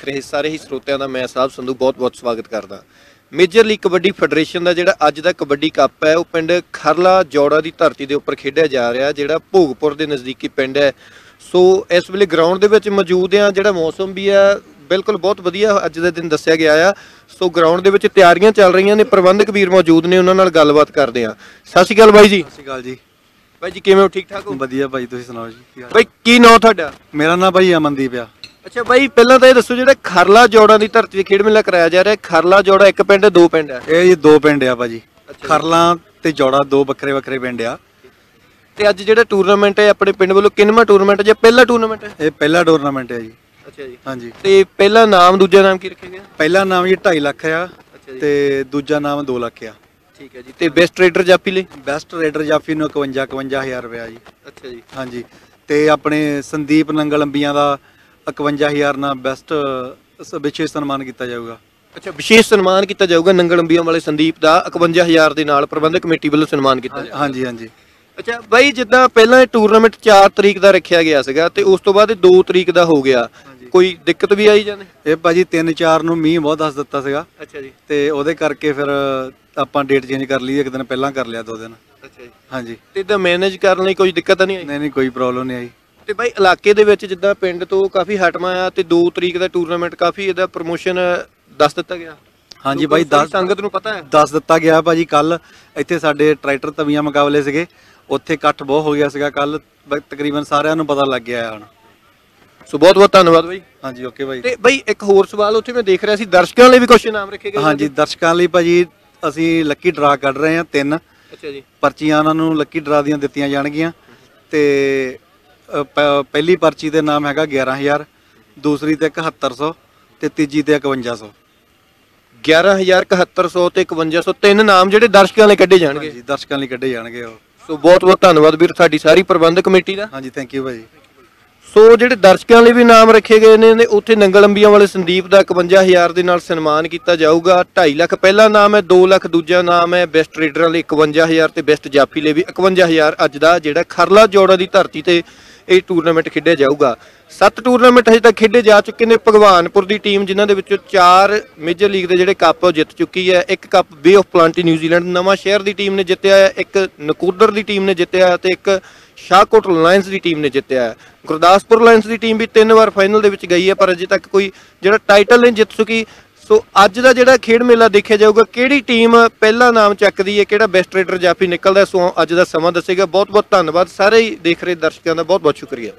ਦੇਖ ਰਹੇ ਸਾਰੇ ਹੀ ਸਰੋਤਿਆਂ ਦਾ ਮੈਂ ਸਾਹਿਬ ਸੰਧੂ ਬਹੁਤ-ਬਹੁਤ ਸਵਾਗਤ ਕਰਦਾ। ਮੇਜਰ ਲੀਗ ਕਬੱਡੀ ਫੈਡਰੇਸ਼ਨ ਦਾ ਜਿਹੜਾ ਅੱਜ ਦਾ ਕਬੱਡੀ ਕੱਪ ਹੈ ਉਹ ਪਿੰਡ ਖਰਲਾ ਜੌੜਾ ਦੀ ਧਰਤੀ ਦੇ ਉੱਪਰ ਖੇਡਿਆ ਜਾ ਰਿਹਾ ਜਿਹੜਾ ਭੋਗਪੁਰ ਦੇ ਨਜ਼ਦੀਕੀ ਪਿੰਡ ਹੈ। ਸੋ ਇਸ ਵੇਲੇ ਗਰਾਊਂਡ ਦੇ ਵਿੱਚ ਮੌਜੂਦ ਆ ਜਿਹੜਾ ਮੌਸਮ ਵੀ ਆ ਬਿਲਕੁਲ ਬਹੁਤ ਵਧੀਆ ਅੱਜ ਦੇ ਦਿਨ ਦੱਸਿਆ ਗਿਆ ਆ। ਸੋ ਗਰਾਊਂਡ ਦੇ ਵਿੱਚ ਤਿਆਰੀਆਂ ਚੱਲ ਰਹੀਆਂ ਨੇ ਪ੍ਰਬੰਧਕ ਵੀਰ ਮੌਜੂਦ ਨੇ ਉਹਨਾਂ ਨਾਲ ਗੱਲਬਾਤ ਕਰਦੇ ਆ ਸਤਿ ਸ਼੍ਰੀ ਅਕਾਲ ਬਾਈ ਜੀ। ਸਤਿ ਸ਼੍ਰੀ ਅਕਾਲ ਜੀ। ਬਾਈ ਜੀ ਕਿਵੇਂ ਹੋ? ਠੀਕ ਠਾਕ ਹੋ? ਵਧੀਆ ਭਾਈ ਤੁਸੀਂ ਸੁਣਾਓ ਜੀ? ਬਾਈ ਕੀ ਨਾਂ ਤੁਹਾਡਾ? ਮੇਰਾ ਨਾਮ ਭਾਈ ਅਮਨਦੀਪ ਆ। ਅੱਛਾ ਬਾਈ ਪਹਿਲਾਂ ਤਾਂ ਇਹ ਦੱਸੋ ਜਿਹੜਾ ਖਰਲਾ ਜੋੜਾਂ ਦੀ ਧਰਤੀ ਤੇ ਖੇਡ ਮੇਲਾ ਕਰਾਇਆ ਜਾ ਰਿਹਾ ਖਰਲਾ ਜੋੜਾ ਇੱਕ ਪਿੰਡ ਹੈ ਦੋ ਪਿੰਡ ਹੈ ਇਹ ਜੀ ਦੋ ਪਿੰਡ ਆ ਭਾਜੀ। ਖਰਲਾ ਤੇ ਜੋੜਾ ਦੋ ਵੱਖਰੇ ਵੱਖਰੇ ਪਿੰਡ ਆ। ਤੇ ਅੱਜ ਜਿਹੜਾ ਟੂਰਨਾਮੈਂਟ ਹੈ ਆਪਣੇ ਪਿੰਡ ਵੱਲੋਂ ਕਿੰਨਵਾਂ ਟੂਰਨਾਮੈਂਟ ਜਾਂ ਪਹਿਲਾ ਟੂਰਨਾਮੈਂਟ ਹੈ? ਇਹ ਪਹਿਲਾ ਟੂਰਨਾਮੈਂਟ ਹੈ ਜੀ। ਅੱਛਾ ਜੀ। ਹਾਂਜੀ। ਤੇ ਪਹਿਲਾ ਨਾਮ ਦੂਜਾ ਨਾਮ ਕੀ ਰੱਖਿਆ ਗਿਆ? ਪਹਿਲਾ ਨਾਮ ਜੀ 2.5 ਲੱਖ ਆ ਤੇ ਦੂਜਾ ਨਾਮ 2 ਲੱਖ ਆ। ਠੀਕ ਹੈ ਜੀ। ਤੇ ਬੈਸਟ ਟ੍ਰੇਡਰ ਜਾਫੀ ਲਈ? ਬੈਸਟ ਰੇਡਰ ਜਾਫੀ ਨੂੰ 51 51000 ਰੁਪਇਆ ਜੀ। ਅੱਛਾ ਜੀ। ਹਾਂਜੀ। ਤੇ ਆਪਣੇ ਸੰਦੀਪ ਨੰਗਲ ਅੰਬੀਆਂ ਦਾ 51000 ਨਾਲ ਬੈਸਟ ਵਿਸ਼ੇਸ਼ ਸਨਮਾਨ ਕੀਤਾ ਜਾਊਗਾ। ਅੱਛਾ ਵਿਸ਼ੇਸ਼ ਸਨਮਾਨ ਕੀਤਾ ਜਾਊਗਾ ਨੰਗਲ ਅੰਬੀਆਂ ਵਾਲੇ ਸੰਦੀਪ ਦਾ 51000 ਦੇ ਨਾਲ ਪ੍ਰਬੰਧਕ ਕਮੇਟੀ ਵੱਲੋਂ ਸਨਮਾਨ ਕੀਤਾ ਜਾਊਗਾ। ਹਾਂਜੀ ਹਾਂਜੀ। ਅੱਛਾ ਬਾਈ ਜਿੱਦਾਂ ਪਹਿਲਾਂ ਇਹ ਟੂਰਨਾਮੈਂਟ 4 ਤਰੀਕ ਦਾ ਰੱਖਿਆ ਗਿਆ ਸੀਗਾ ਤੇ ਉਸ ਤੋਂ ਬਾਅਦ ਇਹ 2 ਤਰੀਕ ਦਾ ਹੋ ਗਿਆ। ਕੋਈ ਦਿੱਕਤ ਵੀ ਆਈ ਜਾਂਦੇ ਇਹ ਭਾਜੀ 3-4 ਨੂੰ ਮੀਂਹ ਬਹੁਤ ਦੱਸ ਦਿੱਤਾ ਸੀਗਾ। ਅੱਛਾ ਜੀ। ਤੇ ਉਹਦੇ ਕਰਕੇ ਫਿਰ ਆਪਾਂ ਡੇਟ ਚੇਂਜ ਕਰ ਲਈ ਇੱਕ ਦਿਨ ਪਹਿਲਾਂ ਕਰ ਲਿਆ ਦੋ ਦਿਨ। ਅੱਛਾ ਜੀ। ਹਾਂਜੀ। ਤੇ ਇਹਦਾ ਮੈਨੇਜ ਕਰਨ ਲਈ ਕੋਈ ਦਿੱਕਤ ਤਾਂ ਨਹੀਂ ਆਈ? ਨਹੀਂ ਨਹੀਂ ਕੋਈ ਪ੍ਰੋਬਲਮ ਨਹੀਂ ਆਈ। ਤੇ ਬਾਈ ਇਲਾਕੇ ਦੇ ਵਿੱਚ ਜਿੱਦਾਂ ਪਿੰਡ ਤੋਂ ਕਾਫੀ ਹਟਮਾ ਆ ਤੇ 2 ਤਰੀਕ ਦਾ ਟੂਰਨਾਮੈਂਟ ਕਾਫੀ ਇਹਦਾ ਪ੍ਰੋਮੋਸ਼ਨ ਦੱਸ ਦਿੱਤਾ ਗਿਆ। ਹਾਂਜੀ ਬਾਈ 10 ਸੰਗਤ ਨੂੰ ਪਤਾ ਹੈ। ਦੱਸ ਦਿੱਤਾ ਗਿਆ ਭਾਜੀ ਕੱਲ ਇੱਥੇ ਸਾਡੇ ਟਰੈਕਟਰ ਤਵੀਆਂ ਮੁਕਾਬਲੇ ਸੀਗੇ ਉੱਥੇ ਇਕੱਠ ਬਹੁਤ ਹੋ ਗਿਆ ਸੀਗਾ ਕੱਲ ਤਕਰੀਬਨ ਸਾਰਿਆਂ ਨੂੰ ਪਤਾ ਲੱਗ ਗਿਆ ਹੁਣ। ਸੋ ਬਹੁਤ ਬਹੁਤ ਧੰਨਵਾਦ ਬਾਈ। ਹਾਂਜੀ ਓਕੇ ਭਾਈ ਤੇ ਬਾਈ ਇੱਕ ਹੋਰ ਸਵਾਲ ਉੱਥੇ ਮੈਂ ਦੇਖ ਰਿਹਾ ਸੀ ਦਰਸ਼ਕਾਂ ਲਈ ਵੀ ਕੁਝ ਇਨਾਮ ਰੱਖੇ ਗਏ ਹਾਂਜੀ ਦਰਸ਼ਕਾਂ ਲਈ ਭਾਜੀ ਅਸੀਂ ਲੱਕੀ ਡਰਾ ਕੱਢ ਰਹੇ ਹਾਂ ਤਿੰਨ। ਅੱਛਾ ਜੀ। ਪਰਚੀਆਂ ਉਹਨਾਂ ਨੂੰ ਲੱਕੀ ਡਰਾ ਦੀਆਂ ਦਿੱਤੀਆਂ ਜਾਣਗੀਆਂ ਤੇ ਪ- ਪਹਿਲੀ ਪਰਚੀ ਦੇ ਨਾਮ ਹੈਗਾ 11000 ਦੂਸਰੀ ਤੇ 7100 ਤੇ ਤੀਜੀ ਤੇ 5100 11100 ਤੇ 5100 ਤਿੰਨ ਨਾਮ ਜਿਹੜੇ ਦਰਸ਼ਕਾਂ ਲਈ ਕੱਢੇ ਜਾਣਗੇ। ਹਾਂਜੀ ਦਰਸ਼ਕਾਂ ਲਈ ਕੱਢੇ ਜਾਣਗੇ ਉਹ। ਸੋ ਬਹੁਤ ਬਹੁਤ ਧੰਨਵਾਦ ਵੀਰ ਸਾਡੀ ਸਾਰੀ ਪ੍ਰਬੰਧਕ ਕਮੇਟੀ ਦਾ। ਹਾਂਜੀ ਥੈਂਕ ਯੂ ਭਾਜੀ। ਸੋ ਜਿਹੜੇ ਦਰਸ਼ਕਾਂ ਲਈ ਵੀ ਨਾਮ ਰੱਖੇ ਗਏ ਨੇ ਨੇ ਉੱਥੇ ਨੰਗਲ ਅੰਬੀਆਂ ਵਾਲੇ ਸੰਦੀਪ ਦਾ 51000 ਦੇ ਨਾਲ ਸਨਮਾਨ ਕੀਤਾ ਜਾਊਗਾ। 2.5 ਲੱਖ ਪਹਿਲਾ ਨਾਮ ਹੈ 2 ਲੱਖ ਦੂਜਾ ਨਾਮ ਹੈ ਬੈਸਟ ਟ੍ਰੇਡਰਾਂ ਲਈ 51000 ਤੇ ਬੈਸਟ ਜਾਫੀ ਲਈ ਵੀ 51000 ਅੱਜ ਦਾ ਜਿਹੜਾ ਖਰਲਾ ਜੋੜਾ ਦੀ ਧਰਤੀ ਤੇ ਇਹ ਟੂਰਨਾਮੈਂਟ ਖੇਡਿਆ ਜਾਊਗਾ। ਸੱਤ ਟੂਰਨਾਮੈਂਟ ਹਜੇ ਤੱਕ ਖੇਡੇ ਜਾ ਚੁੱਕੇ ਨੇ ਭਗਵਾਨਪੁਰ ਦੀ ਟੀਮ ਜਿਨ੍ਹਾਂ ਦੇ ਵਿੱਚੋਂ ਚਾਰ ਮੇਜਰ ਲੀਗ ਦੇ ਜਿਹੜੇ ਕੱਪ ਉਹ ਜਿੱਤ ਚੁੱਕੀ ਹੈ। ਇੱਕ cup bay of plenty New Zealand ਨਵਾਂ ਸ਼ਹਿਰ ਦੀ ਟੀਮ ਨੇ ਜਿੱਤਿਆ ਹੈ, ਇੱਕ ਨਕੂਦਰ ਦੀ ਟੀਮ ਨੇ ਜਿੱਤਿਆ ਹੈ ਤੇ ਇੱਕ ਸ਼ਾਹਕੋਟ ਲਾਇਨਸ ਦੀ ਟੀਮ ਨੇ ਜਿੱਤਿਆ ਹੈ। ਗੁਰਦਾਸਪੁਰ ਲਾਇਨਸ ਦੀ ਟੀਮ ਵੀ ਤਿੰਨ ਵਾਰ ਫਾਈਨਲ ਦੇ ਵਿੱਚ ਗਈ ਹੈ, ਪਰ ਅਜੇ ਤੱਕ ਕੋਈ ਜਿਹੜਾ ਟਾਈਟਲ ਨਹੀਂ ਜਿੱਤ ਸਕੀ ਸੋ ਅੱਜ ਦਾ ਜਿਹੜਾ ਖੇਡ ਮੇਲਾ ਦੇਖਿਆ ਜਾਊਗਾ, ਕਿਹੜੀ ਟੀਮ ਪਹਿਲਾ ਨਾਮ ਚੱਕਦੀ ਹੈ, ਕਿਹੜਾ ਬੈਸਟ ਟ੍ਰੇਡਰ ਜਾਫੀ ਨਿਕਲਦਾ ਸੋ ਅੱਜ ਦਾ ਸਮਾਂ ਦੱਸੇਗਾ। ਬਹੁਤ ਬਹੁਤ ਧੰਨਵਾਦ। ਸਾਰੇ ਹੀ ਦੇਖ ਰਹੇ ਦਰਸ਼ਕਾਂ ਦਾ ਬਹੁਤ ਬਹੁਤ ਸ਼ੁਕਰੀਆ।